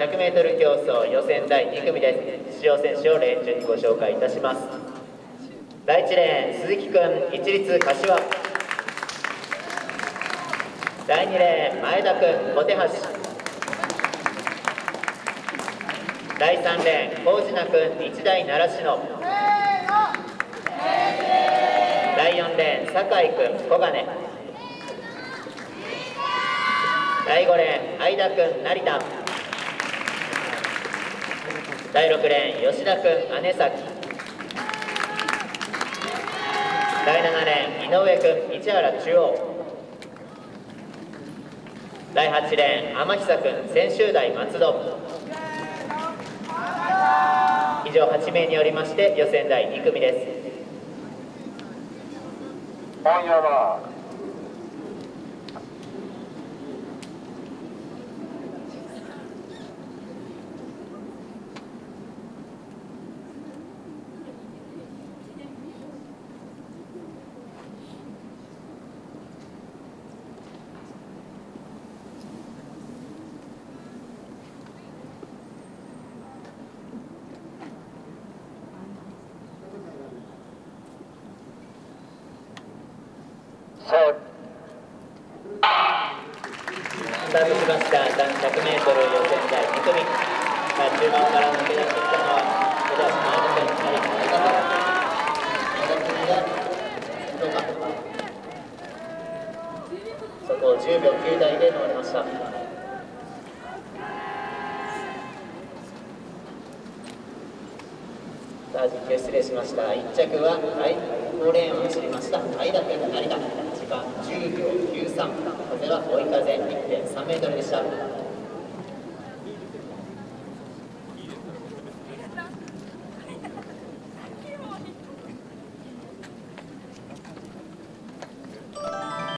100m 競争予選第2組です。出場選手をレーン順にご紹介いたします。第1レーン鈴木くん一律柏。第2レーン前田くん小手橋第3レーン高品くん日大習志野。第4レーン酒井くん小金。第5レーン相田くん成田。第6レーン吉田くん姉崎。第7レーン井上くん市原中央。第8レーン天久くん専修大松戸。以上8名によりまして予選第2組です。今夜はそう。スタートしました。男子 100m 予選第2組。さあ中盤から抜け出してきたのは小田島愛君そこを10秒9台で乗りました。さあ実況失礼しました。1着ははい。4レーンを走りました。相田君成田間風は追い風1.3メートルでした。